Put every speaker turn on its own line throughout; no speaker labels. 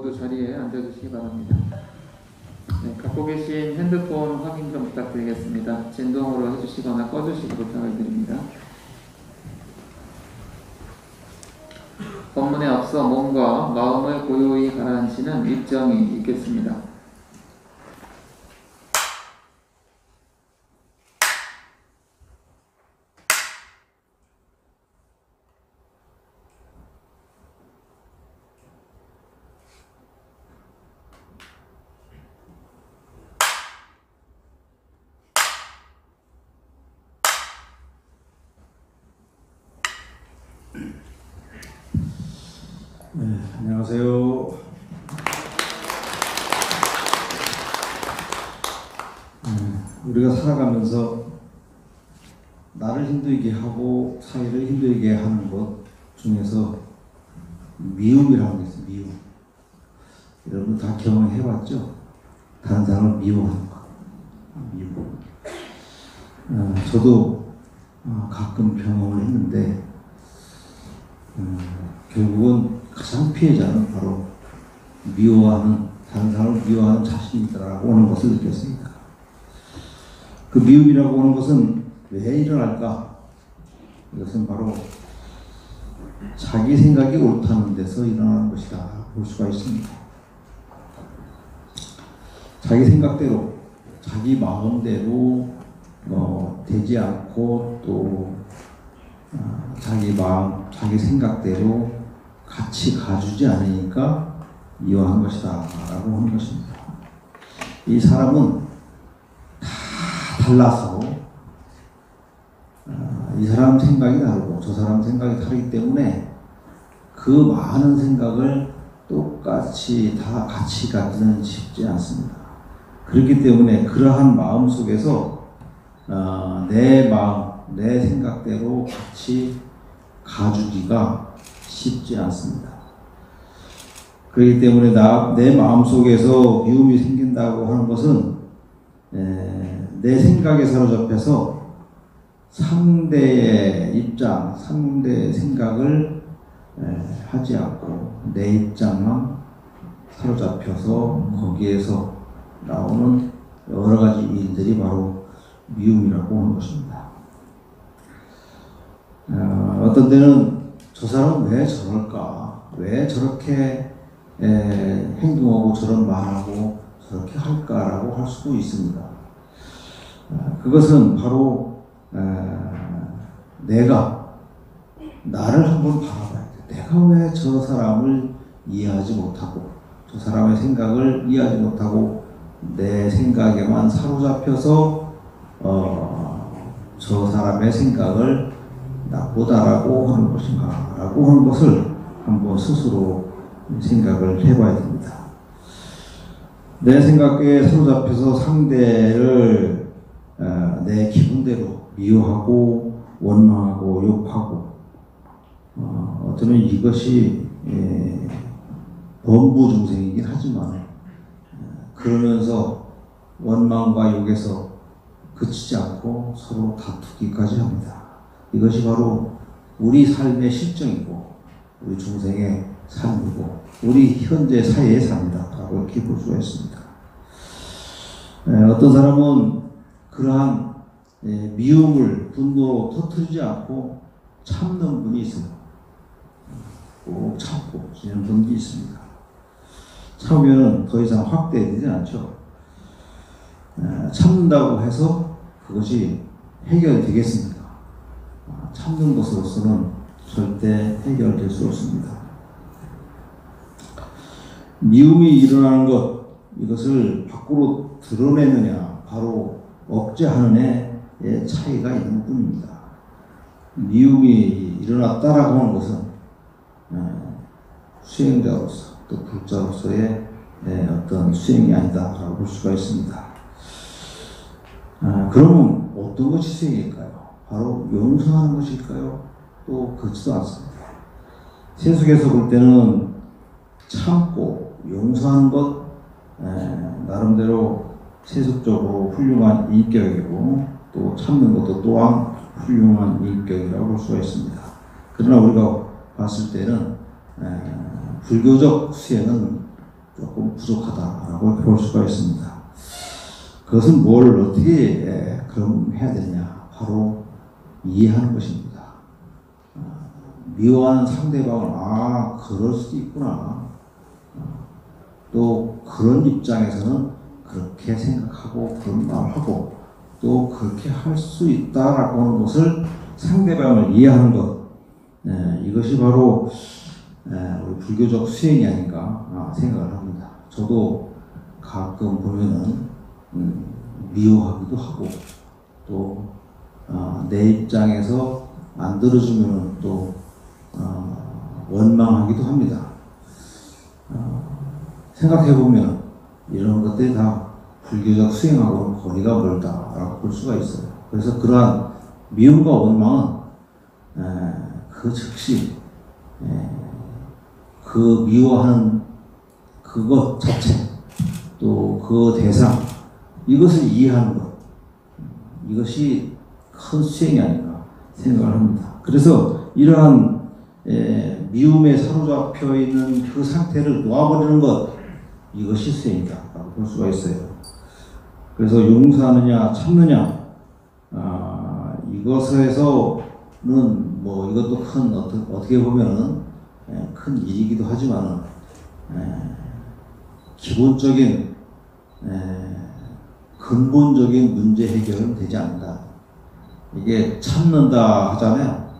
모두 자리에 앉아주시기 바랍니다. 네, 갖고 계신 핸드폰 확인 좀 부탁드리겠습니다. 진동으로 해주시거나 꺼주시기 부탁을 드립니다. 본문에 앞서 몸과 마음을 고요히 가라앉히는 입장이 있겠습니다.
네, 안녕하세요. 음, 우리가 살아가면서 나를 힘들게 하고 사회를 힘들게 하는 것 중에서 미움이라는 게 있어요. 미움. 여러분 다 경험해봤죠? 다른 사람을 미워하는 거. 미움. 어, 저도 어, 가끔 경험을 했는데 음, 결국은 가장 피해자는 바로 미워하는 다른 사람을 미워하는 자신이다라고 하는 것을 느꼈습니다. 그 미움이라고 하는 것은 왜 일어날까? 이것은 바로 자기 생각이 옳다는 데서 일어나는 것이다 볼 수가 있습니다. 자기 생각대로, 자기 마음대로 어, 되지 않고 또 어, 자기 마음, 자기 생각대로 같이 가주지 않으니까 미워한 것이다 라고 하는 것입니다. 이 사람은 다 달라서 어, 이 사람 생각이 다르고 저 사람 생각이 다르기 때문에 그 많은 생각을 똑같이 다 같이 갖기는 쉽지 않습니다. 그렇기 때문에 그러한 마음 속에서 어, 내 마음, 내 생각대로 같이 가주기가 쉽지 않습니다. 그렇기 때문에 나, 내 마음 속에서 미움이 생긴다고 하는 것은 에, 내 생각에 사로잡혀서 상대의 입장, 상대의 생각을 에, 하지 않고 내 입장만 사로잡혀서 거기에서 나오는 여러 가지 일들이 바로 미움이라고 하는 것입니다. 어, 어떤 때는 저 사람은 왜 저럴까? 왜 저렇게 에, 행동하고 저런 말하고 저렇게 할까라고 할 수도 있습니다. 어, 그것은 바로 에, 내가 나를 한번 바라봐야 돼. 내가 왜 저 사람을 이해하지 못하고 저 사람의 생각을 이해하지 못하고 내 생각에만 사로잡혀서 어, 저 사람의 생각을 나쁘다라고 하는 것인가 라고 하는 것을 한번 스스로 생각을 해봐야 됩니다. 내 생각에 사로잡혀서 상대를 어, 내 기분대로 미워하고 원망하고 욕하고 어, 어쩌면 이것이 예, 범부 중생이긴 하지만 어, 그러면서 원망과 욕에서 그치지 않고 서로 다투기까지 합니다. 이것이 바로 우리 삶의 실정이고 우리 중생의 삶이고 우리 현재 사회의 삶이다라고 이렇게 볼 수가 있습니다. 에, 어떤 사람은 그러한 에, 미움을 분노로 터뜨리지 않고 참는 분이 있어요. 꼭 참고 지는 분이 있습니다. 참으면 더 이상 확대되지 않죠. 에, 참는다고 해서 그것이 해결되겠습니까? 참는 것으로서는 절대 해결될 수 없습니다. 미움이 일어나는 것, 이것을 밖으로 드러내느냐, 바로 억제하는 애의 차이가 있는 뿐입니다. 미움이 일어났다라고 하는 것은 어, 수행자로서 또 불자로서의 네, 어떤 수행이 아니다라고 볼 수가 있습니다. 아, 그러면 어떤 것이 수행일까요? 바로 용서하는 것일까요? 또 그렇지도 않습니다. 세속에서 볼 때는 참고 용서하는 것 에, 나름대로 세속적으로 훌륭한 인격이고 또 참는 것도 또한 훌륭한 인격이라고 볼 수가 있습니다. 그러나 우리가 봤을 때는 에, 불교적 수행은 조금 부족하다라고 볼 수가 있습니다. 그것은 뭘 어떻게 에, 그럼 해야 되냐? 바로 이해하는 것입니다. 아, 미워하는 상대방을 아 그럴 수도 있구나. 아, 또 그런 입장에서는 그렇게 생각하고 그런 말하고 또 그렇게 할 수 있다라고 하는 것을 상대방을 이해하는 것 에, 이것이 바로 에, 우리 불교적 수행이 아닌가 아, 생각을 합니다. 저도 가끔 보면은 음, 미워하기도 하고 또 어, 내 입장에서 안 들어주면 또 어, 원망하기도 합니다. 어, 생각해 보면 이런 것들이 다 불교적 수행하고는 거리가 멀다라고 볼 수가 있어요. 그래서 그러한 미움과 원망은 에, 그 즉시 에, 그 미워하는 그것 자체 또 그 대상 이것을 이해하는 것 이것이 큰 수행이 아닌가 생각을 합니다. 그래서 이러한 에, 미움에 사로잡혀 있는 그 상태를 놓아버리는 것 이것이 수행이다 라고 볼 수가 있어요. 그래서 용서하느냐 참느냐 아, 이것에서는 뭐 이것도 큰 어떻게, 어떻게 보면은 에, 큰 일이기도 하지만은 에, 기본적인 에, 근본적인 문제 해결은 되지 않는다. 이게 참는다 하잖아요.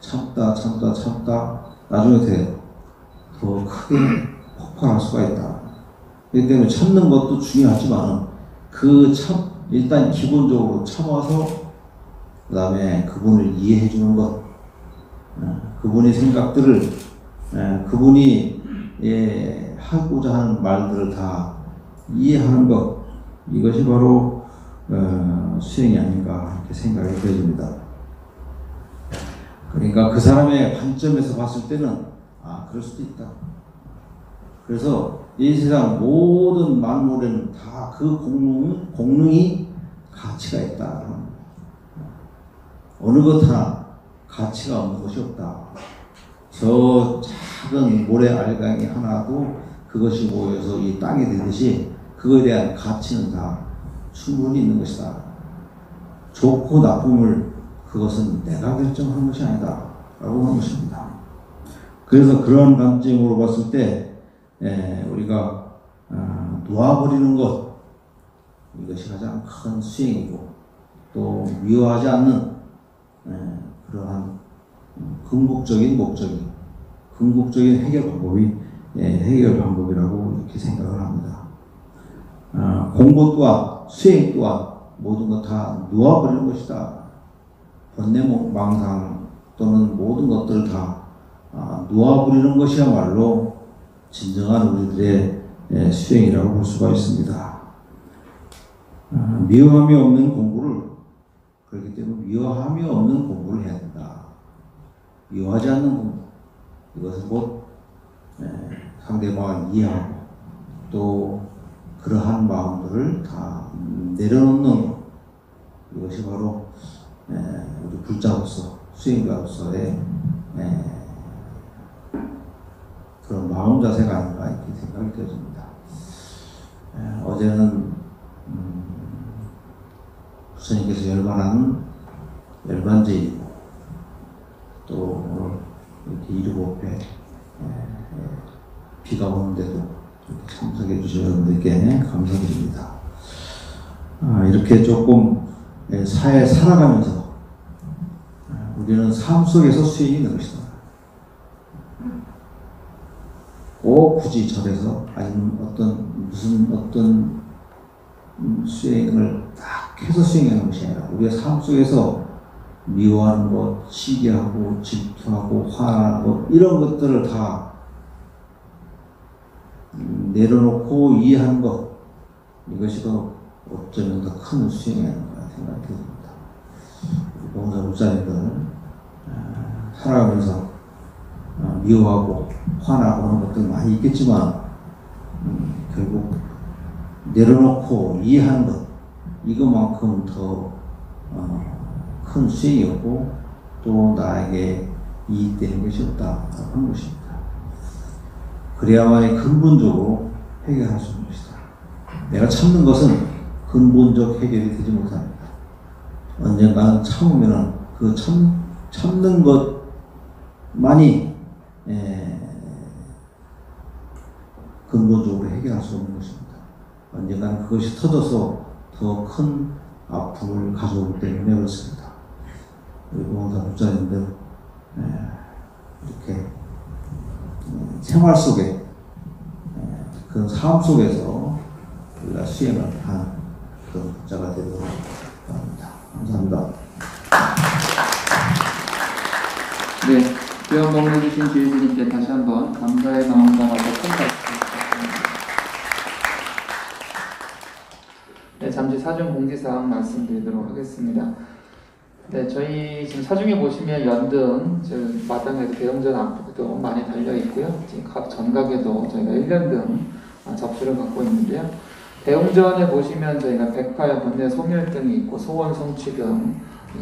참다, 참다, 참다. 나중에 돼. 더 크게 폭발할 수가 있다. 그렇기 때문에 참는 것도 중요하지만 그 참, 일단 기본적으로 참아서 그 다음에 그분을 이해해 주는 것. 어, 그분의 생각들을, 에, 그분이 예, 하고자 하는 말들을 다 이해하는 것. 이것이 바로 어, 수행이 아닌가 이렇게 생각이 되어집니다. 그러니까 그 사람의 관점에서 봤을 때는 아 그럴 수도 있다. 그래서 이 세상 모든 만물에는 다 그 공능, 공능이 가치가 있다. 어느 것 하나 가치가 없는 것이 없다. 저 작은 모래 알갱이 하나도 그것이 모여서 이 땅이 되듯이 그거에 대한 가치는 다 충분히 있는 것이다. 좋고 나쁨을 그것은 내가 결정하는 것이 아니다. 라고 하는 것입니다. 그래서 그런 관점으로 봤을 때 에, 우리가 아, 놓아버리는 것 이것이 가장 큰 수행이고 또 미워하지 않는 에, 그러한 궁극적인 목적이 궁극적인 해결 방법이 예, 해결 방법이라고 이렇게 생각을 합니다. 아, 공부 또한 수행 또한 모든 것다 놓아버리는 것이다. 번뇌망상 또는 모든 것들을 다 아, 놓아버리는 것이야말로 진정한 우리들의 예, 수행이라고 볼 수가 있습니다. 아, 미워함이 없는 공부를 그렇기 때문에 미워함이 없는 공부를 해야 된다. 미워하지 않는 공부 이것은 곧 예, 상대방을 이해하고 또 그러한 마음들을 다 내려놓는 것. 이것이 바로 에, 우리 불자로서 수행자로서의 에, 그런 마음 자세가 아닌가 이렇게 생각이 되어집니다. 에, 어제는 음, 부처님께서 열반하는 열반제이고 또 이렇게 일곱에 비가 오는데도 참석해 주신 여러분들께 감사드립니다. 아, 이렇게 조금 예, 사회 살아가면서 아, 우리는 삶 속에서 수행이 있는 것이다. 꼭 굳이 절에서 아니면 어떤 무슨 어떤 음, 수행을 딱 해서 수행하는 것이 아니라 우리의 삶 속에서 미워하는 것, 시기하고 질투하고 화나는 것 이런 것들을 다 음, 내려놓고 이해하는 것 이것이 더 어쩌면 더 큰 수행이 아닌가 생각이 듭니다. 봉사 목사님들 아, 살아가면서 아, 미워하고 화나고 하는 것들 많이 있겠지만 음, 결국 내려놓고 이해하는 것 이것만큼 더큰 수행이었고 또 나에게 이익되는 것이 없다라고 하는 것입니다. 그래야만이 근본적으로 해결할 수 있는 것이다. 내가 참는 것은 근본적 해결이 되지 못합니다. 언젠가는 참으면은 그 참, 참는 것만이 에, 근본적으로 해결할 수 없는 것입니다. 언젠가는 그것이 터져서 더 큰 아픔을 가져오기 때문에 그렇습니다. 우리 보험사 부자님들 에, 이렇게 음, 생활 속에 에, 그삶 속에서 우리가 수행을 한 그런 부자가 되도록 바랍니다. 감사합니다.
네, 귀한 법문 해주신 주인님께 다시 한번 감사의 마음 담아서 큰 박수. 네, 잠시 사중 공지사항 말씀드리도록 하겠습니다. 네, 저희 지금 사중에 보시면 연등, 저 마당에도 대형전 앞에도 많이 달려 있고요. 지금 각 전각에도 저희가 1년등 아, 접수를 갖고 있는데요. 대웅전에 보시면 저희가 백화여 번뇌 소멸등이 있고 소원 성취등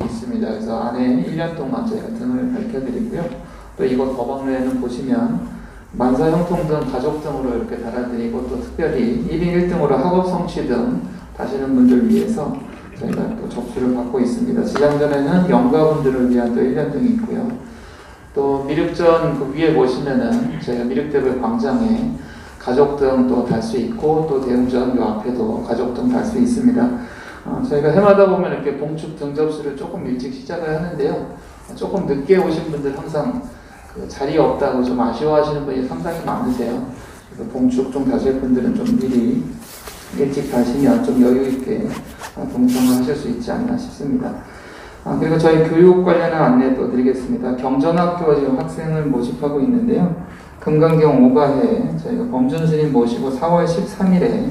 있습니다. 그래서 안에 1년 동안 저희가 등을 밝혀드리고요. 또 이곳 법원에는 보시면 만사 형통 등 가족 등으로 이렇게 달아드리고 또 특별히 1인 1등으로 학업 성취 등 다시는 분들 위해서 저희가 또 접수를 받고 있습니다. 지장전에는 영가분들을 위한 또 1년 등이 있고요. 또 미륵전 그 위에 보시면은 저희가 미륵대불 광장에 가족 등 또 달 수 있고 또 대웅전 요 앞에도 가족 등 달 수 있습니다. 어, 저희가 해마다 보면 이렇게 봉축 등 접수를 조금 일찍 시작을 하는데요. 조금 늦게 오신 분들 항상 그 자리 없다고 좀 아쉬워하시는 분이 상당히 많으세요. 그래서 봉축 좀 다실 분들은 좀 미리 일찍 가시면 좀 여유 있게 어, 동참을 하실 수 있지 않나 싶습니다. 아, 그리고 저희 교육 관련한 안내도 드리겠습니다. 경전학교 지금 학생을 모집하고 있는데요. 금강경 5가에 저희가 범준 스님 모시고 4월 13일에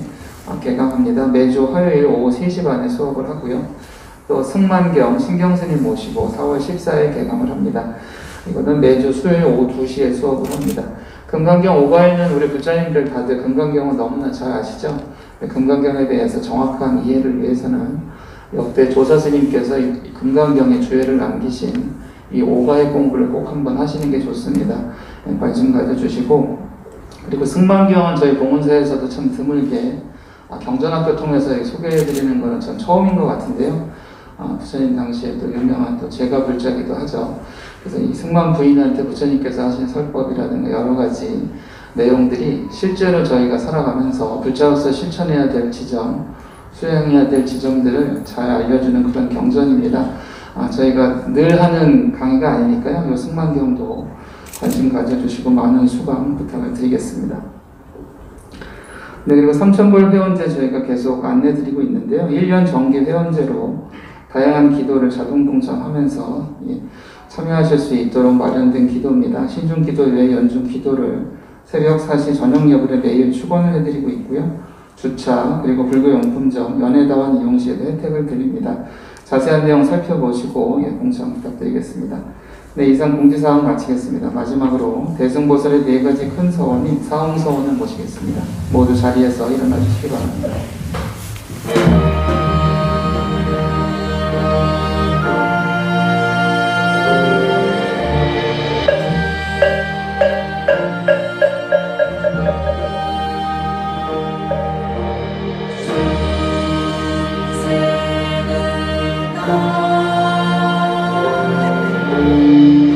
어, 개강합니다. 매주 화요일 오후 3시 반에 수업을 하고요. 또 승만경 신경스님 모시고 4월 14일 개강을 합니다. 이거는 매주 수요일 오후 2시에 수업을 합니다. 금강경 5가에는 우리 부자님들 다들 금강경을 너무나 잘 아시죠? 금강경에 대해서 정확한 이해를 위해서는 역대 조사 스님께서 이 금강경에 주해를 남기신 이 5가의 공부를 꼭 한번 하시는 게 좋습니다. 네, 관심 가져주시고 그리고 승만경은 저희 봉은사에서도 참 드물게 아, 경전학교 통해서 소개해드리는 거는 전 처음인 것 같은데요. 아, 부처님 당시에 또 유명한 또 제가 불자기도 하죠. 그래서 이 승만 부인한테 부처님께서 하신 설법이라든가 여러 가지 내용들이 실제로 저희가 살아가면서 불자로서 실천해야 될 지점, 수행해야 될 지점들을 잘 알려주는 그런 경전입니다. 아, 저희가 늘 하는 강의가 아니니까요. 요 승만경도 관심 가져주시고 많은 수강 부탁을 드리겠습니다. 네, 그리고 삼천불 회원제 저희가 계속 안내 드리고 있는데요. 1년 정기 회원제로 다양한 기도를 자동 동참하면서 예, 참여하실 수 있도록 마련된 기도입니다. 신중 기도 외 연중 기도를 새벽 4시 저녁 여부에 매일 축원을 해드리고 있고요. 주차 그리고 불교용품점 연회다원 이용 시에도 혜택을 드립니다. 자세한 내용 살펴보시고 예, 동참 부탁드리겠습니다. 네, 이상 공지사항 마치겠습니다. 마지막으로 대승보살의 네 가지 큰 서원인 사홍서원을 모시겠습니다. 모두 자리에서 일어나 주시기 바랍니다.